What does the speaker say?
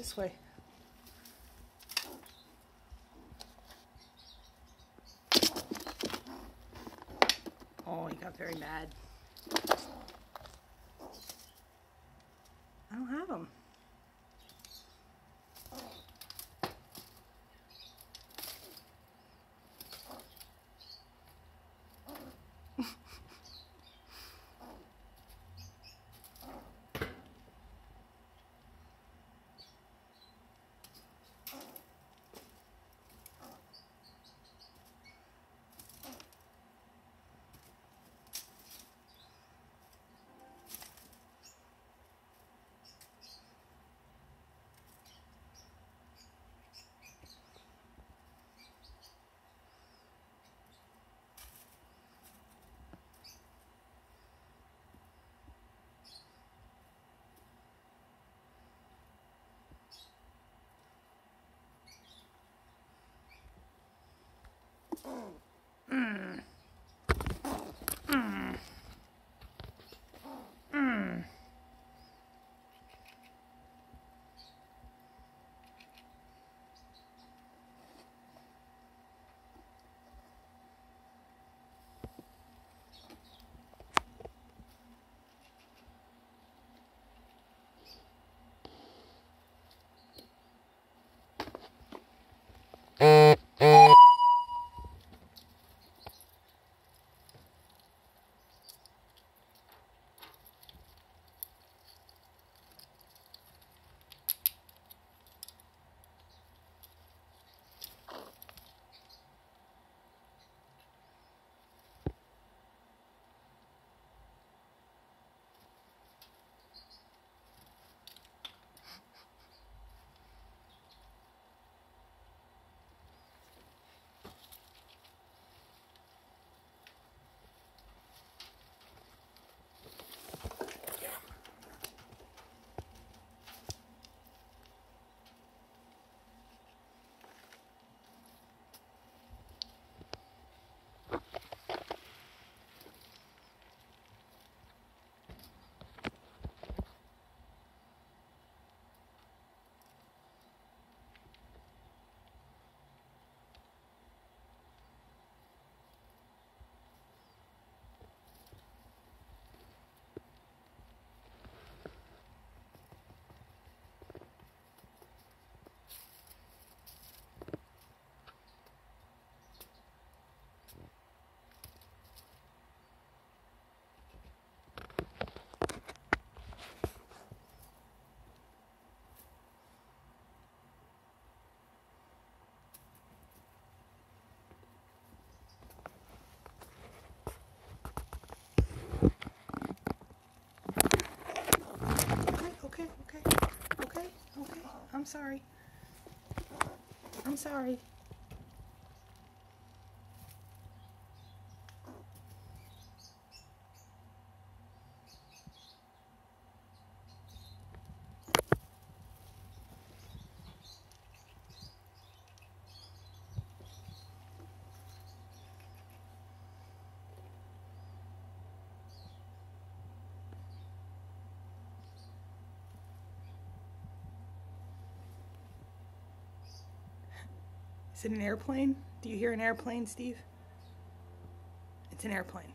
This way. Oh, he got very mad. Okay, sorry. I'm sorry. Is it an airplane? Do you hear an airplane, Steve? It's an airplane.